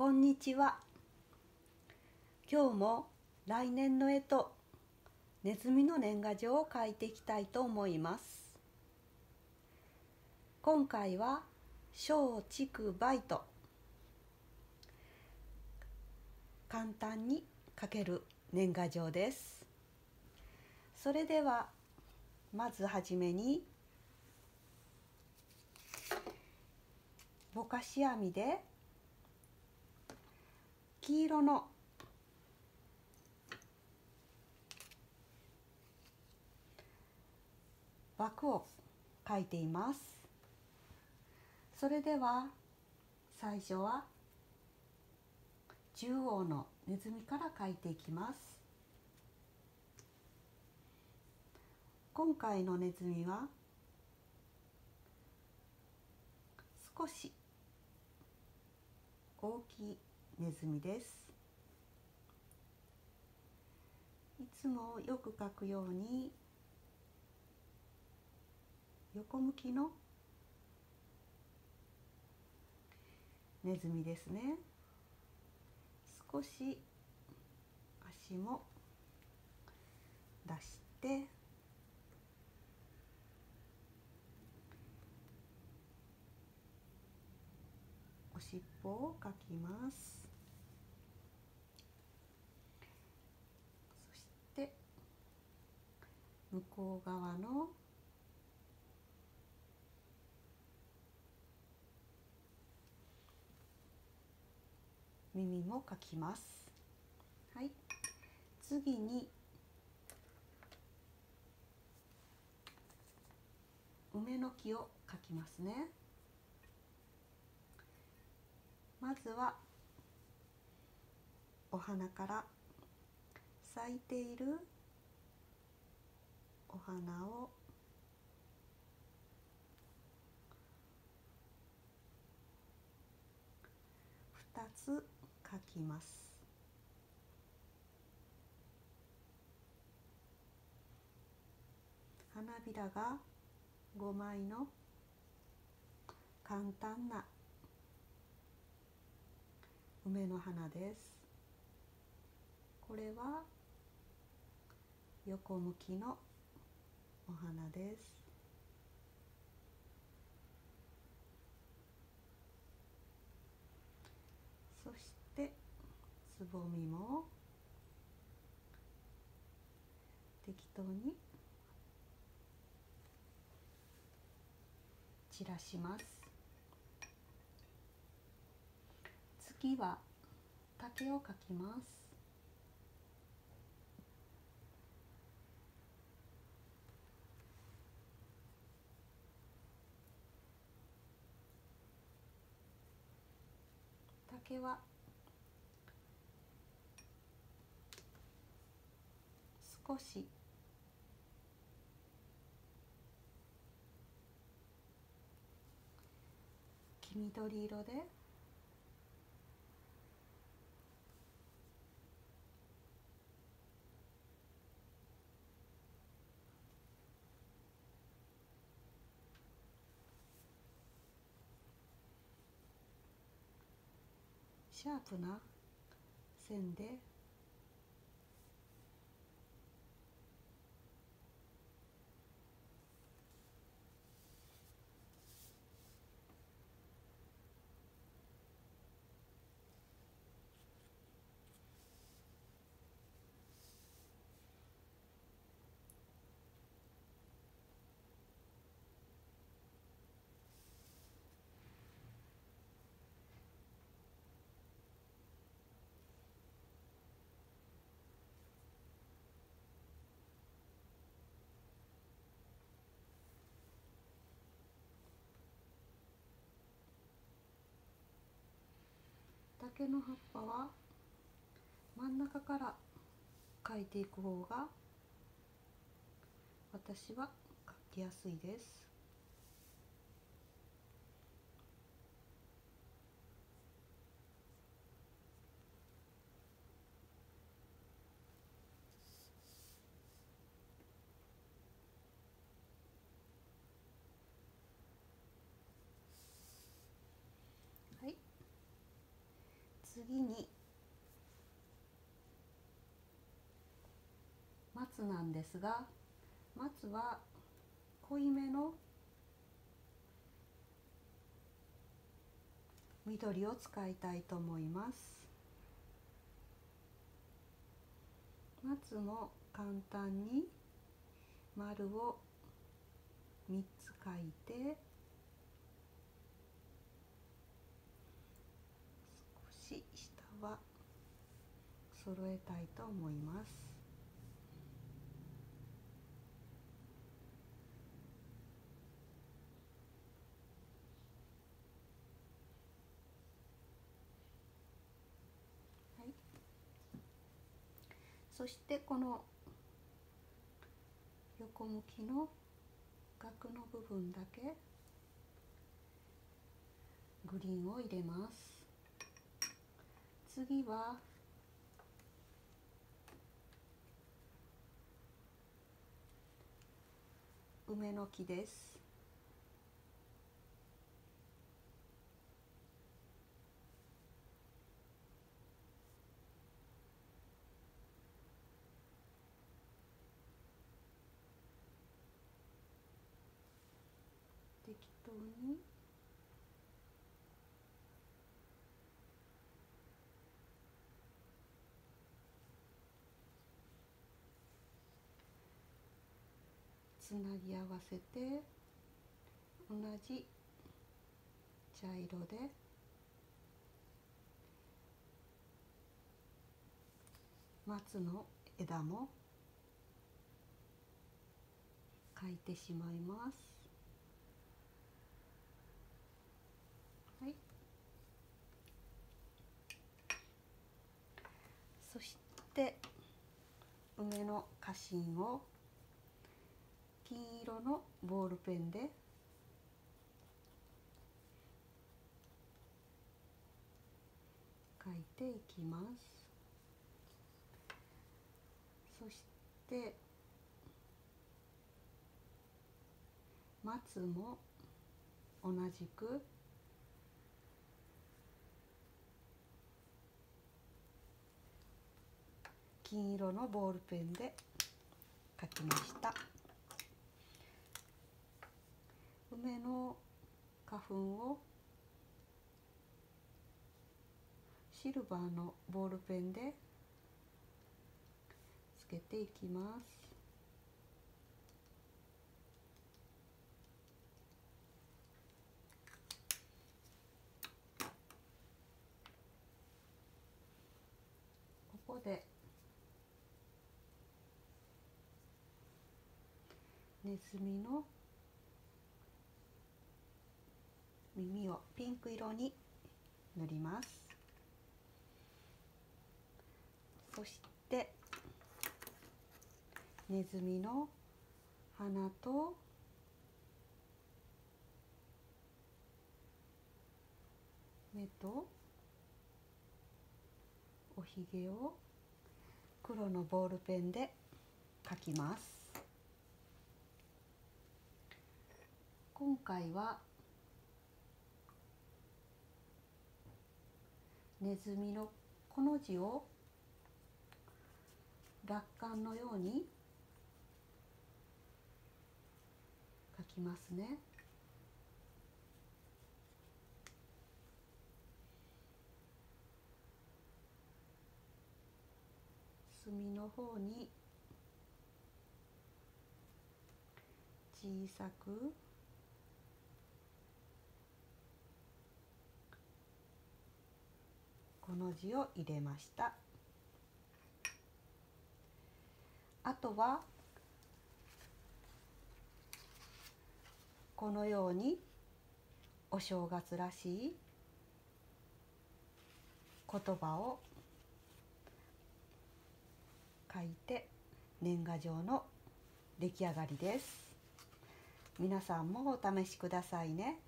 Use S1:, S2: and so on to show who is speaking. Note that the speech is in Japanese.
S1: こんにちは。今日も来年の干支ネズミの年賀状を書いていきたいと思います。今回は小畜梅と簡単に書ける年賀状です。それではまずはじめにぼかし網で黄色の。枠を書いています。それでは最初は中央のネズミから書いていきます。今回のネズミは少し大きいネズミです。いつもよく描くように横向きのネズミですね。少し足も出しておしっぽを描きますそして向こう側の耳も描きます。はい。次に梅の木を描きますね。まずはお花から咲いている花を。2つ描きます。花びらが5枚の簡単な梅の花です。これは横向きのお花です。そしてつぼみも適当に散らします。次は竹を描きます。けは。少し。黄緑色で。シャープな線でけの葉っぱは真ん中から描いていく方が私は描きやすいです。次に松なんですが松は濃いめの緑を使いたいと思います。松も簡単に丸を3つ書いて少し下は揃えたいと思います。そしてこの横向きの額の部分だけグリーンを入れます。次は？梅の木です。適当に。つなぎ合わせて同じ茶色で松の枝も描いてしまいます。はい。そして梅の花芯を金色のボールペンで描いていきます。そして松も同じく金色のボールペンで描きました。梅の花粉をシルバーのボールペンでつけていきます。ここでネズミの耳をピンク色に塗ります。そしてネズミの鼻と目とおひげを黒のボールペンで描きます。今回はネズミのこの字を楽観のように書きますね。墨の方に小さくこの字を入れました。あとはこのようにお正月らしい言葉を書いて年賀状の出来上がりです。皆さんもお試しくださいね。